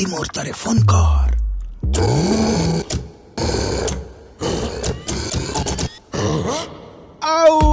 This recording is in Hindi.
Timur Telefonkar. Au!